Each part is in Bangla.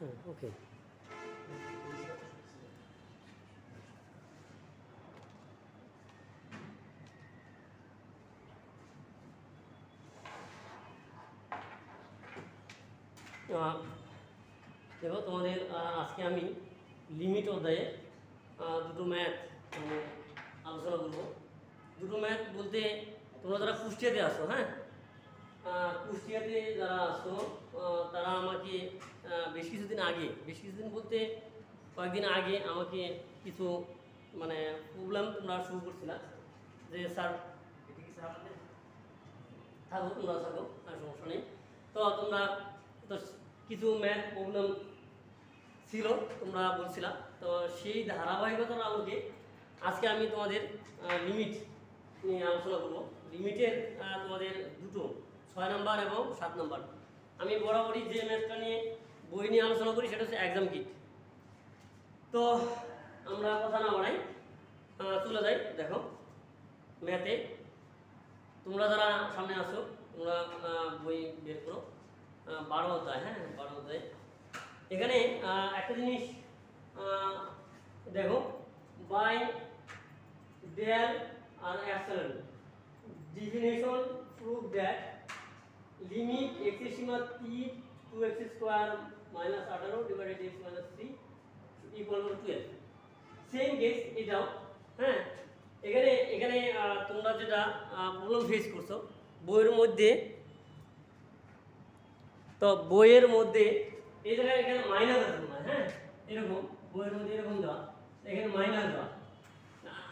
ওকে দেখো তোমাদের আজকে আমি লিমিট অধ্যায়ে দুটো ম্যাথ মানে আলোচনা করব। দুটো ম্যাথ বলতে তোমরা যারা কুষ্টিয়াতে আসো হ্যাঁ? কুষ্টিয়াতে যারা আসো তারা আমাকে বেশ কিছুদিন আগে বেশ কিছুদিন বলতে কয়েকদিন আগে আমাকে কিছু মানে প্রবলেম তোমরা শুরু করছিলাম যে স্যার এটা কি স্যার থাকো তোমরা থাকো আর সমস্যা নেই। তো তোমরা তো কিছু ম্যাথ প্রবলেম ছিল তোমরা বলছিলাম তো সেই ধারাবাহিকতার আলোকে আজকে আমি তোমাদের লিমিট নিয়ে আলোচনা করব। লিমিটের তোমাদের দুটো ছয় নাম্বার এবং সাত নাম্বার আমি বরাবরই যে ম্যাথটা নিয়ে বই নিয়ে আলোচনা করি, সেটা হচ্ছে এক্সাম কিট তো আমরা কথা না বাড়াই চলে যাই, দেখো ম্যাথে তোমরা যারা সামনে আসো তোমরা বই বের করো। বারো অধ্যায় হ্যাঁ বারো অধ্যায়। এখানে একটা জিনিস দেখো বাই দেয়াল আর epsilon definition prove that limit এক্সের সীমা তিন টু এক্স স্কোয়ার মাইনাস আঠারো divided x minus three equal to twelve same case এটাও হ্যাঁ? এখানে এখানে তোমরা যেটা প্রবলেম ফেস করছ, বইয়ের মধ্যে, তো বইয়ের মধ্যে, এই জায়গায় এখানে মাইনাস আছে হ্যাঁ? এরকম, বইয়ের মধ্যে এরকম দেওয়া, এখানে মাইনাস দেওয়া।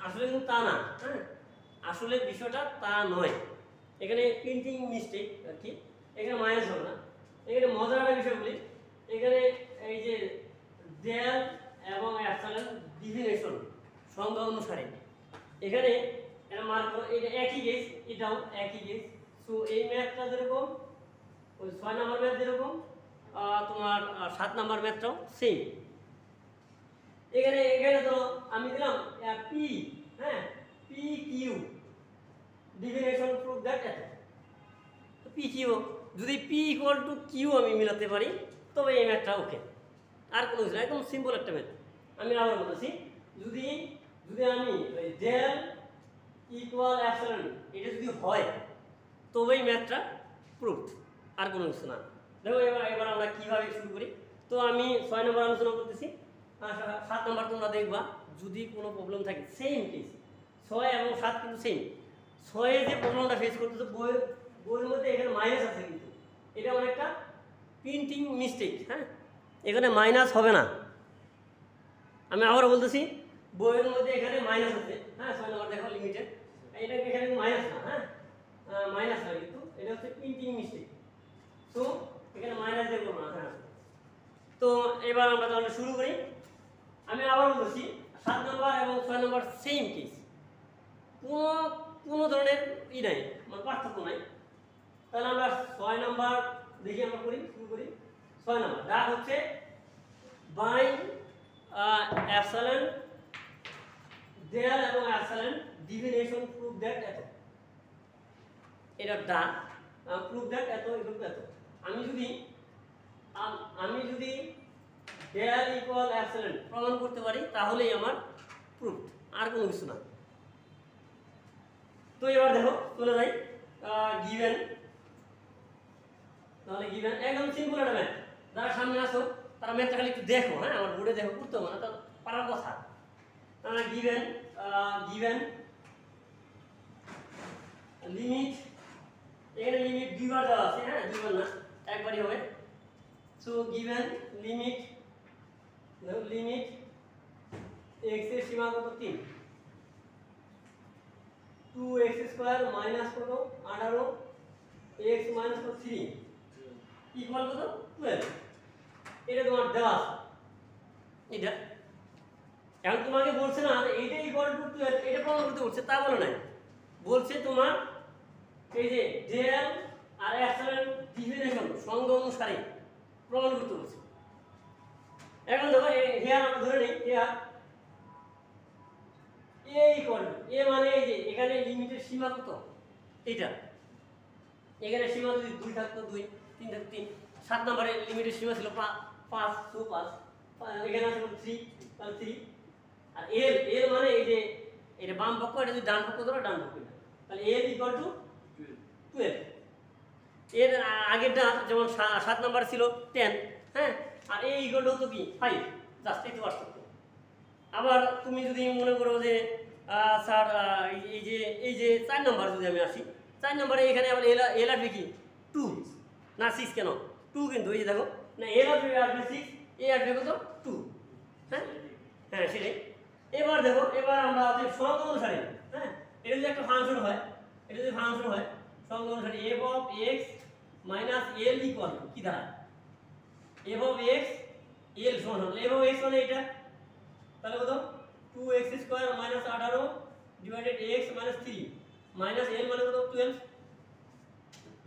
আসলে কিন্তু তা না হ্যাঁ? আসলে বিষয়টা তা নয়। এখানে প্রিন্টিং মিস্টেক আর কি? এখানে মাইনাস হবে না। এখানে মজার একটা বিষয় বলি এখানে এই যে দেয়াল এবং অ্যাপসালেন ডিফিনেশন সংজ্ঞা অনুসারে। এখানে এটা মার্ক এটা একই কেস এটাও একই কেস সো এই ম্যাথটা যেরকম, ওই ছয় নাম্বার ম্যাথ যেরকম তোমার সাত নম্বর ম্যাথটাও সেম এখানে এখানে তো আমি দিলাম পি হ্যাঁ p q definition proof that এত পি কিউ যদি পি ইকুয়াল টু কিউ আমি মিলাতে পারি তবে এই ম্যাথটা ওকে। আর কোনো কিছু না, একদম সিম্পল একটা ম্যাথ আমি আবার বলতেছি, যদি যদি আমি ডেল ইকুয়াল অ্যাপসালন এটা যদি হয় তবেই ম্যাথটা প্রুফ আর কোনো কিছু না। দেখো এবার এবার আমরা কীভাবে শুরু করি। তো আমি ছয় নম্বর আলোচনা করতেছি সাত নম্বর তোমরা দেখবা, যদি কোনো প্রবলেম থাকে সেম কেস ছয় এবং সাত কিন্তু সেম ছয়ে যে প্রবলেমটা ফেস করতেছে, বইয়ের বইয়ের মধ্যে এখানে মাইনাস আছে কিন্তু। এটা অনেকটা প্রিন্টিং মিস্টেক হ্যাঁ? এখানে মাইনাস হবে না। আমি আবারও বলতেছি, বইয়ের মধ্যে এখানে মাইনাস আছে। হ্যাঁ ছয় নম্বর দেখো লিমিটেড এটা এখানে মাইনাস না হ্যাঁ? মাইনাস না কিন্তু। এটা হচ্ছে প্রিন্টিং মিস্টেক তো, এখানে মাইনাস দিয়ে না হ্যাঁ তো, এবার আমরা তাহলে শুরু করি। আমি আবার বলছি সাত নম্বর এবং ছয় নম্বর সেম কেস কোনো কোনো ধরনের ই নাই মানে পার্থক্য নাই। তাহলে আমরা ছয় নম্বর দেখি আমরা করি, শুরু করি। ছয় নম্বর যা হচ্ছে বাই অ্যাপসালেন দেয়াল এবং অ্যাপসালেন ডিভিনেশন প্রুফ দ্যাট এত। এটা ডা প্রুফ দ্যাট এত এগুলো এত। আমি যদি আমি যদি দেয়াল ইকুয়াল অ্যাপসালেন প্রমাণ করতে পারি, তাহলেই আমার প্রুফ আর কোনো কিছু না। তো এবার দেখো, চলে যাই গিভেন তাহলে গিভেন একদম সিম্পল একটা ম্যাথ যারা সামনে আসো তারা ম্যাথটা খালি একটু দেখো হ্যাঁ? আমার বোর্ডে দেখো করতে হবে না পারার কথা। গিভেন গিভেন লিমিট এখানে লিমিট দুইবার দেওয়া আছে হ্যাঁ? দুইবার না, একবারই হবে। সো গিভেন লিমিট লিমিট এক্সের সীমা কত? তিন। টু এক্স স্কোয়ার মাইনাস কত? আঠারো। এক্স মাইনাস কত? থ্রি ইকুয়াল কত টুয়েলভ এটা তোমার দেওয়া আছে। এটা? এখন তোমাকে বলছে না এইটা ইকুয়াল টু টুয়েলভ এটা প্রমাণ করতে বলছে তা বলে নাই। বলছে তোমার এই যে জেএল আর অ্যাপসাইলেন ডিফিনেশন সংজ্ঞা অনুসারে প্রমাণ করতে বলছে। এখন দেখো হেয়ার আমরা ধরে নিই হেয়ার এ ইকুয়াল এ মানে এই যে এখানে লিমিটের সীমা কত? এইটা। এখানে সীমা যদি দুই থাকতো দুই। তিন থাকতো তিন, সাত নম্বরে লিমিটের সীমা ছিল পাঁচ টু পাঁচ। এখানে আছে থ্রি থ্রি আর এল এল মানে এই যে, এটা বাম পক্ষ, এটা যদি ডান পক্ষ ধরো, ডান পক্ষ তাহলে এল ইকুয়াল টু টুয়েলভ এর আগেরটা যেমন সাত নাম্বার ছিল টেন হ্যাঁ? আর এই ইকুয়াল টু হতো কি? ফাইভ জাস্ট একটু পার্থক্য। আবার তুমি যদি মনে করো যে স্যার এই- এই যে এই যে চার নাম্বার যদি আমি আসি, চার নাম্বারে এখানে আবার এল এল কি? টু না সিক্স কেন? টু কিন্তু, এই যে দেখো, না এল আসবে আসবে সিক্স এ আসবে কত টু হ্যাঁ? হ্যাঁ সেটাই। এবার দেখো, এবার আমরা সংখ্যা অনুসারে হ্যাঁ এটা যদি একটা ফাংশন হয়, এটা যদি ফাংশন হয়, সংখ্যা অনুসারে f of x minus l equal কি দাঁড়ায়? এফ অফ এক্স এল সমান এফ অফ এক্স মানে এটা। তাহলে কত? টু এক্স স্কোয়ার মাইনাস আঠারো divided x minus three minus l মানে কত? টুয়েলভ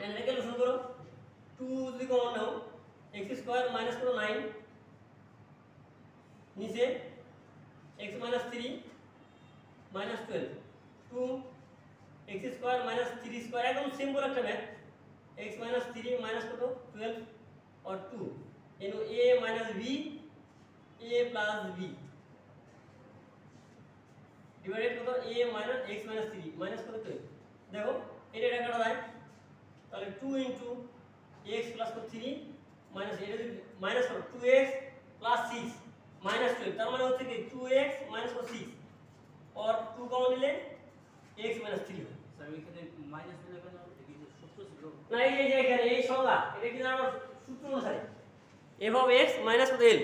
এটাকে ক্যালকুলেশন করো। টু যদি কমন নাও এক্স স্কোয়ার মাইনাস করো নাইন নিচে x minus three minus twelve two x square minus three square একদম সিম্পল একটা math x minus three minus কত টুয়েলভ और two in a minus b a plus b divided কত a minus x minus 3 minus কত 12 দেখো এটা এটা কাটা যায় তাহলে 2 ইনটু x প্লাস কত 3 মাইনাস এটা যদি মাইনাস করো 2x প্লাস 6 মাইনাস 12 তার মানে হচ্ছে কি 2x মাইনাস কত 6 और 2 কমন নিলে x মাইনাস 3 হয়। স্যার এখানে মাইনাস দিলে কেন? এটা সূত্র ছিল। না এই যে- এখানে এই সংজ্ঞা এটা কি জানো? সূত্র অনুসারে। এফ অফ এক্স মাইনাস কত এল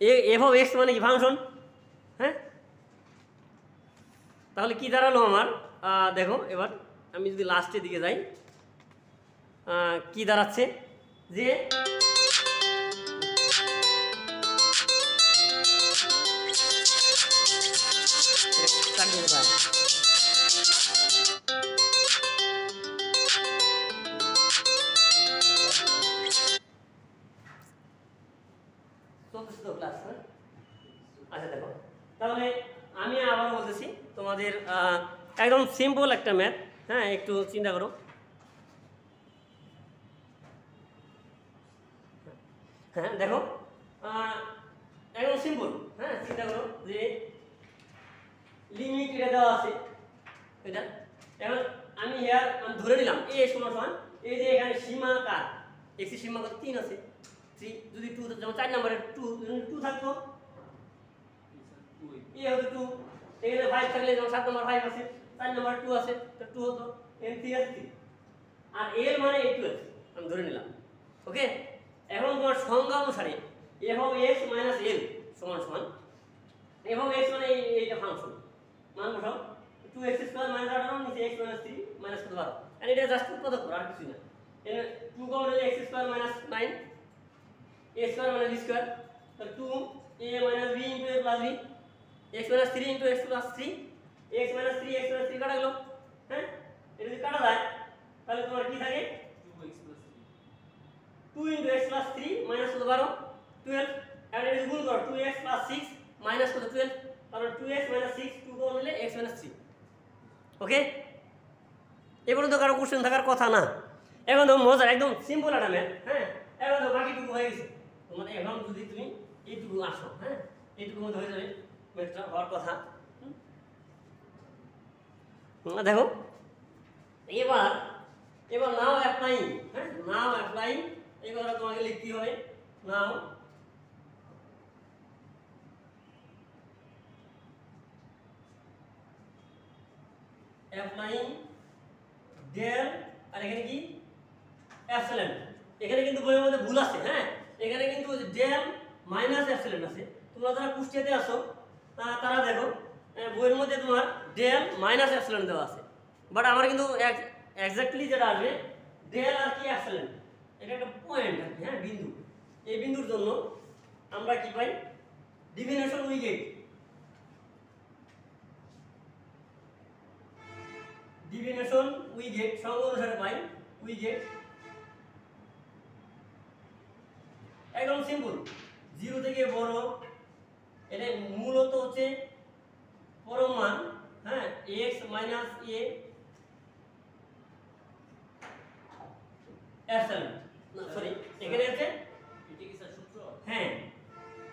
এ এফ অফ এক্স মানে কি? ফাংশন হ্যাঁ? তাহলে কি দাঁড়াল আমার? দেখো এবার আমি যদি লাস্টের দিকে যাই। কি দাঁড়াচ্ছে? যে আচ্ছা দেখো। তাহলে আমি আবার বলতেছি, তোমাদের একদম সিম্পল একটা ম্যাথ হ্যাঁ একটু চিন্তা করো। হ্যাঁ দেখো। একদম সিম্পল হ্যাঁ চিন্তা করো যে লিমিট এটা দেওয়া আছে। এটা। এখন আমি হেয়ার আমি ধরে নিলাম এ সমান সমান, এই যে এখানে সীমা কার? এক্সি সীমা কত তিন আছে। থ্রি যদি টু যেমন চার নম্বরে টু টু থাকতো এ হতো টু এখানে ফাইভ থাকলে যেমন সাত নম্বর ফাইভ আছে, চার নম্বর টু আছে, তো টু হতো এন থ্রি আছে থ্রি আর এল মানে এই টু আছে, আমি ধরে নিলাম। ওকে এখন তোমার সংজ্ঞা অনুসারে অফ এক্স মাইনাস এল সমান সমান অফ এক্স মানে এই এইটা ফাংশন মান বসাও। টু এক্স স্কোয়ার মাইনাস আঠারো, নিচে এক্স মাইনাস থ্রি মাইনাস কত? বারো। আর এটা জাস্ট উৎপাদক, আর কিছুই না। টু কমন হলে x square minus nine a square minus b square to a minus b into a plus b x minus three into x plus three x minus three x minus three কাটা গেলো। হ্যাঁ? এটা যদি কাটা যায়, তাহলে তোমার কি থাকে two x plus three two into x plus three minus কত বারো টুয়েলভ আর এটা গুণ করো two x plus six minus কত টুয়েলভ কারণ two x minus six two common নিলে এক্স মাইনাস থ্রি ওকে এবার তো কারও কোশ্চেন থাকার কথা না। এখন তো মজার, একদম সিম্পল একটা ম্যাথ হ্যাঁ এখন তো বাকিটুকু হয়ে গেছে। তোমার এখন যদি তুমি এইটুকু আসো হ্যাঁ? এইটুকুর মধ্যে হয়ে যাবে ম্যাথটা হওয়ার কথা। দেখো। এবার এবার নাও অ্যাপ্লাইং হ্যাঁ? নাও অ্যাপ্লাইং এই কথাটা তোমাকে লিখতে হবে। নাও। অ্যাপ্লাইং ডেল আর এখানে কি? অ্যাপসিলন এখানে কিন্তু বইয়ের মধ্যে ভুল আছে হ্যাঁ? এখানে কিন্তু ডেল মাইনাস অ্যাপসিলন আছে। তোমরা যারা কুষ্টিয়াতে আসো তারা দেখো বইয়ের মধ্যে তোমার ডেল মাইনাস অ্যাপসিলন দেওয়া আছে। বাট আমার কিন্তু এক্স্যাক্টলি যেটা আসবে ডেল আর কি অ্যাপসিলন এটা একটা পয়েন্ট আর কি হ্যাঁ বিন্দু। এই বিন্দুর জন্য আমরা কি পাই? ডিভিনেশন উইগেট ডিভিনেশন উইগেট সঙ্গ অনুসারে পাই উইগেট একদম সিম্পল জিরো থেকে বড়, এটা মূলত হচ্ছে পরম মান হ্যাঁ এক্স মাইনাস এ সরি এখানে আছে? হ্যাঁ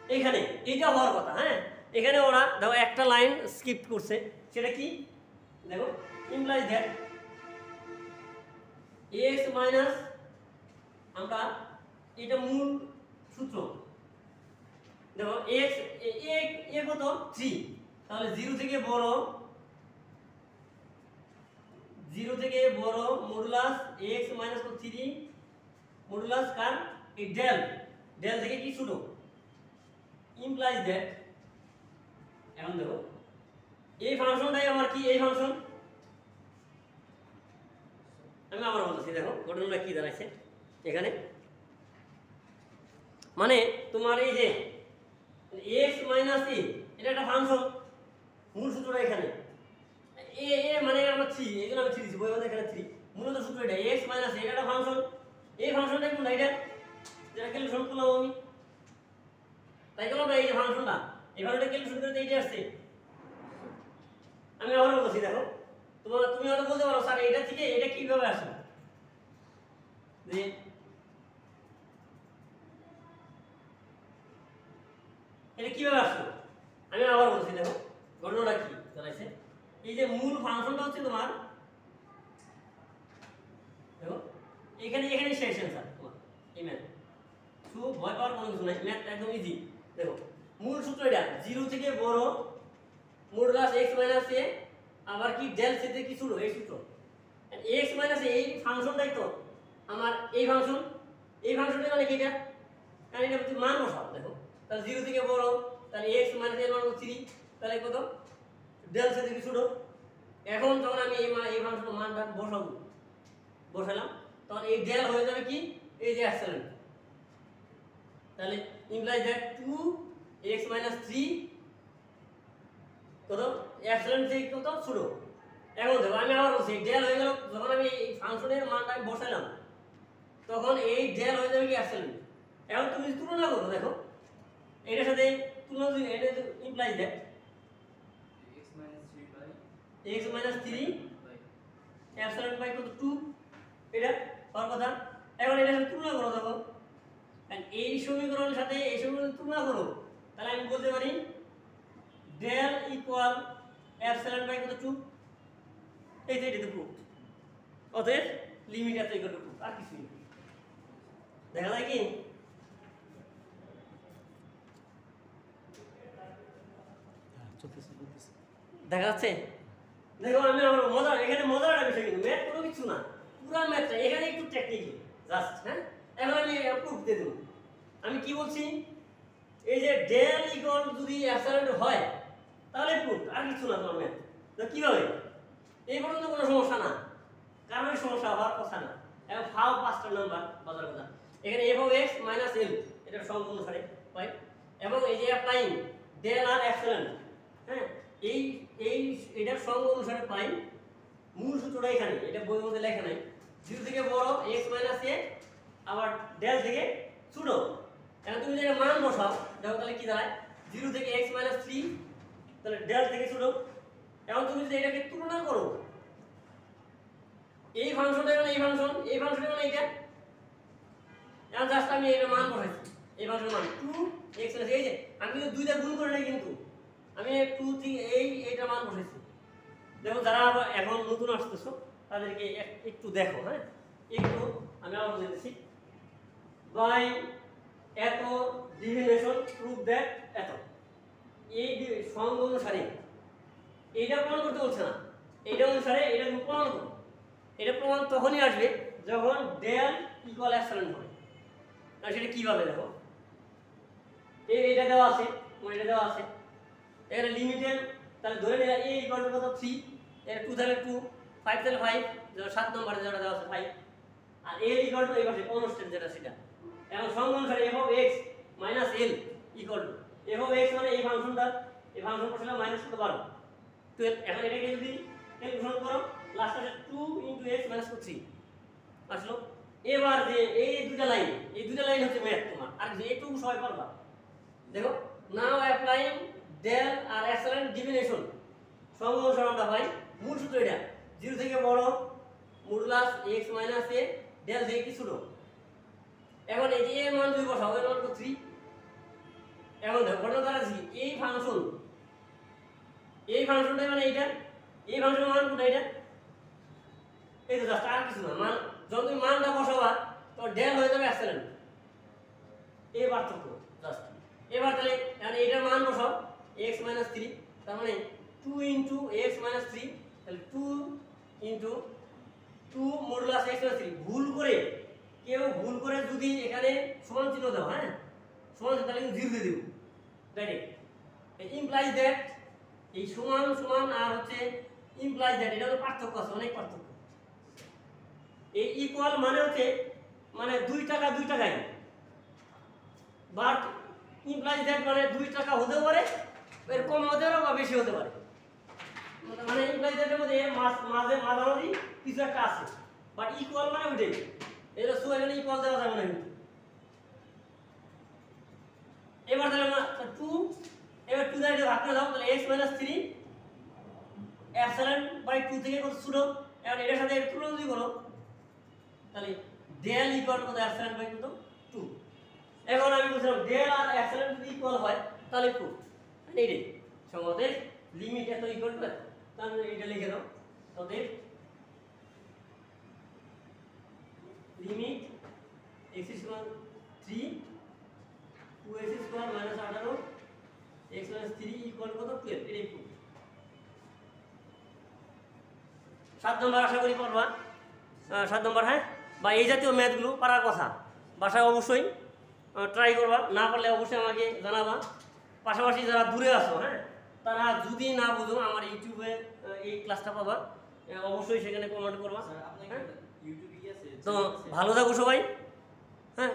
এখানে এইটা হওয়ার কথা হ্যাঁ? এখানে ওরা দেখো একটা লাইন স্কিপ করছে সেটা কি? দেখো ইমপ্লাইজ দ্যাট এক্স মাইনাস আমরা এটা মূল সূত্র। দেখো এক্স এ কত? থ্রি তাহলে জিরো থেকে বড় জিরো থেকে বড় modulus x minus three modulus কার এই ডেল ডেল থেকে কি ছোট? ইমপ্লাইজ দ্যাট এখন দেখো, এই ফাংশনটাই আমার কি? এই ফাংশন? আমি আবার বলছি দেখো, ঘটনাটা কি দাঁড়াইছে? এখানে। মানে তোমার এই যে এক্স মাইনাস এ এটা একটা ফাংশন, মূল সূত্রটা এখানে। এ এ মানে আমার থ্রি এই জন্য আমি থ্রি দিচ্ছি বই এখানে থ্রি মূলত সূত্র এটা এক্স মাইনাস এটা একটা ফাংশন। এই ফাংশনটা কোনটা এটা যেটা ক্যালকুলেশন করলাম আমি। তাই করলাম এই যে ফাংশনটা এই ফাংশনটা ক্যালকুলেশন করে এইটা আসছে। আমি আবার বলছি, দেখো, তোমার তুমি হয়তো বলতে পারো, স্যার এটা থেকে এটা কীভাবে আসে যে এটা কীভাবে আসলো? আমি আবার বলছি, দেখো, ঘটনাটা কি জানাইছে। এই যে মূল ফাংশনটা হচ্ছে তোমার দেখো এখানে এখানে শেষ অ্যান্সার এই ম্যাথ শুধু ভয় পাওয়ার কোনো কিছু নাই। ম্যাথ একদম ইজি দেখো, মূল সূত্র এটা। জিরো থেকে বড় মডুলাস এক্স মাইনাস এ আবার কি ডেল সি কি ছোট এই সূত্র। এক্স মাইনাস এই ফাংশনটাই তো আমার এই ফাংশন। এই ফাংশনটা মানে কি এটা? কারণ এটা মান বসাও। দেখো, তাহলে জিরো থেকে বড়, তাহলে এক্স মাইনাস এর মান থ্রি তাহলে কত? ডেল সি থেকে ছোট এখন যখন আমি এই এই ফাংশন মানটা বসাবো, বসালাম তখন এই ডেল হয়ে যাবে কি? এই যে অ্যাক্সেলেন্ট তাহলে implies that two x minus three কত? অ্যাক্সেলেন্ট থেকে কত ছোট এখন দেখো আমি আবার বলছি ডেল হয়ে গেল যখন আমি এই ফাংশনের মানটা আমি বসালাম তখন এই ডেল হয়ে যাবে কি অ্যাক্সেলেন্ট এখন তুমি তুলনা করো দেখো এটার সাথে তুলনা যদি এটা implies that x minus 3 by x minus three by epsilon by কত টু এটা হওয়ার কথা। এখন সাথে তুলনা করো, দেখো। এই সমীকরণের সাথে এই সমীকরণ তুলনা করো, তাহলে আমি বলতে পারি ডেল ইকুয়াল অ্যাপসাইলন বাই কত টু এই তো এটা অতএব লিমিট এত ইকুয়াল টু আর কিছুই দেখা যায় কি? চলতেছে দেখা যাচ্ছে? দেখো, আমি আমার মজা এখানে মজার একটা বিষয় কিন্তু ম্যাথ কোনো কিছু না। পুরো ম্যাথটা এখানে একটু টেকনিক জাস্ট হ্যাঁ? এখন আমি প্রুফ দিয়ে দেবো। আমি কি বলছি? এই যে ডেল ইকুয়াল যদি অ্যাসারেন্ট হয়, তাহলে প্রুফ আর কিছু না তোমার ম্যাথ তো কীভাবে? এই পর্যন্ত কোনো সমস্যা না। কারণের সমস্যা হওয়ার কথা না। এবং ফাও পাঁচটা নাম্বার বাজার কথা। এখানে f of x minus l এটা সংখ্যা অনুসারে হয় এবং এই যে অ্যাপ্লাইং ডেল আর অ্যাক্সেলেন্ট হ্যাঁ? এই এই, এটার সংখ্যা অনুসারে পাই মূল সূত্রটা এখানে, এটা বইয়ের মধ্যে লেখা নাই। জিরো থেকে বড় এক্স মাইনাস আবার ডেল থেকে ছোট। এখন তুমি যদি মান বসাও, দেখো তাহলে কি দাঁড়ায়? জিরো থেকে এক্স মাইনাস থ্রি তাহলে ডেল থেকে ছোট। এখন তুমি যদি এটাকে তুলনা করো, এই ফাংশনটা মানে এই ফাংশন এই ফাংশনটা মানে এইটা। এখন জাস্ট আমি এটা মান বসাইছি, এই ফাংশন মান টু এক্স প্লাস এই যে, আমি কিন্তু দুইটা গুণ করে নাই কিন্তু। আমি টু থ্রি এই এইটা মান বসাইছি। দেখো যারা এখন নতুন আসতেছো তাদেরকে এক- একটু দেখো হ্যাঁ? একটু আমি আবার দিচ্ছি। বাই এত ডিভিনেশন প্রুফ দ্যাট এত? এই সঙ্গ অনুসারে, এইটা প্রমাণ করতে বলছে না। এইটা অনুসারে এটা প্রমাণ করো। এটা প্রমাণ তখনই আসবে যখন ডেল ইকুয়াল অ্যাপসাইলন হবে আর সেটা কীভাবে দেখো? এই এটা দেওয়া আছে এটা দেওয়া আছে। এখানে লিমিটেড তাহলে ধরে নিলাম এ ইকুয়াল টু কত? থ্রি এর টু তাহলে টু ফাইভ তাহলে ফাইভ সাত নম্বরে যেটা দেওয়া আছে ফাইভ আর এল ইকুয়াল টু এই পাশে কনস্ট্যান্ট যেটা সেটা। এখন সঙ্গ অনুসারে f of x minus l equal to f of x মানে এই ফাংশনটা, এই ফাংশন বসলে মাইনাস করতে পারো টুয়েলভ এখন এটাকে যদি ক্যালকুলেশন করো লাস্ট আসে two into x minus two আসলো? এবার যে এই দুটা লাইন এই দুটা লাইন হচ্ছে ম্যাথ তোমার। আর যে এইটুকু সবাই পারবা। দেখো নাও অ্যাপ্লাইং ডেল আর এক্সেলেন্ট ডিভিনেশন সঙ্গ অনুসারে আমরা পাই মূল সূত্র এটা। জিরো থেকে বড় modulus x minus a del কি ছোট এখন এই যে এর মান দুই বসাও এর মান তো থ্রি এখন দেখো, ঘটনা দ্বারা কি এই ফাংশন এই ফাংশনটা মানে এইটা, এই ফাংশনের মান কোনটা এটা? এই তো জাস্ট আর কিছু না, মান যখন তুমি মানটা বসাবা তো ডেল হয়ে যাবে অ্যাক্সেলেন্ট এই পার্থক্য জাস্ট এবার তাহলে মানে এটার মান বসাও এক্স মাইনাস থ্রি তার মানে two into x minus three তাহলে two into two modulus x three ভুল করে কেউ ভুল করে যদি এখানে সমান চিহ্ন দাও হ্যাঁ? সমান চিহ্ন তাহলে কিন্তু জিরো দিয়ে দেবো। ডাইরেক্ট ইমপ্লাইজ দ্যাট এই সমান সমান আর হচ্ছে ইমপ্লাইজ দ্যাট এটা তো পার্থক্য আছে, অনেক পার্থক্য। এই ইকুয়াল মানে হচ্ছে মানে দুই টাকা, দুই টাকাই। বাট ইমপ্লাইজ দ্যাট মানে দুই টাকা হতেও পারে, এর কম হতে পারে বা বেশি হতে পারে। মানে ইমপ্লাইজ দ্যাটের মধ্যে মাঝ মাঝে মাঝামাঝি কিছু একটা আছে। বাট ইকুয়াল মানে ওইটাই এটা সু এখানে ইকুয়াল দেওয়া যাবে না কিন্তু। এবার তাহলে আমরা টু এবার টু দ্বারা ভাগ করে দাও। তাহলে x minus three epsilon by two থেকে কত ছোট? এবার এটার সাথে এর তুলনা যদি করো, তাহলে ডেল ইকুয়াল কত? অ্যাপসাইলন বাই কত? টু এখন আমি বলছিলাম ডেল আর অ্যাপসাইলন যদি ইকুয়াল হয়, তাহলে টু এইটাই। সঙ্গে লিমিট এত ইকুয়াল টু তাহলে এটা লিখে দাও। তাদের লিমিট এক্স সমান three two x square minus আঠারো এক্স মাইনাস থ্রি ইকুয়াল কত? টুয়েলভ এটাই প্রুফ সাত নম্বর আশা করি পারবা। সাত নম্বর হ্যাঁ? বা এই জাতীয় ম্যাথগুলো পারার কথা। বাসায় অবশ্যই ট্রাই করবা। না পারলে অবশ্যই আমাকে জানাবা। পাশাপাশি যারা দূরে আসো হ্যাঁ? তারা যদি না বুঝো আমার ইউটিউবে এই ক্লাসটা পাবা অবশ্যই সেখানে কমেন্ট করবা। হ্যাঁ? তো ভালো থাকো সবাই। হ্যাঁ?